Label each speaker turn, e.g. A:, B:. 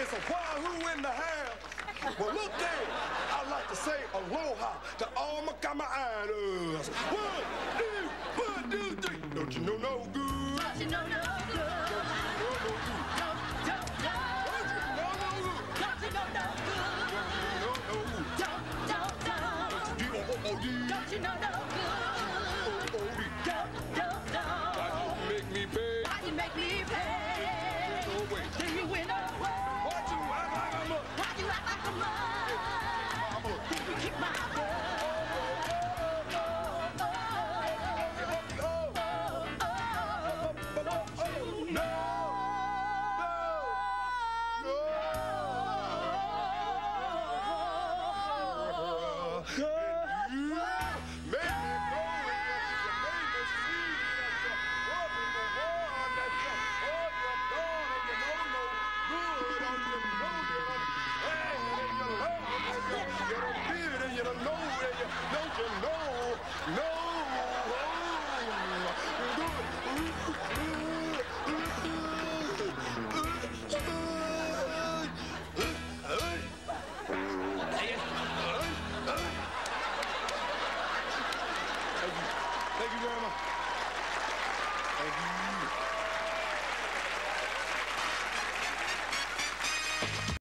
A: It's a wahoo in the house. Well, look there. I'd like to say aloha to all my camaradas. One, two, one, two, three. Don't you know no good?
B: Don't you know no good? Don't, don't,
A: Don't you know no good?
B: don't you know good?
A: No, no good.
B: Don't, don't, don't. Don't you know no good?
A: O-O-D.
B: Don't, don't,
A: Why
B: don't.
A: you make me pay?
B: Why you make me pay?
A: Go away.
B: Do you win away? Guillaume.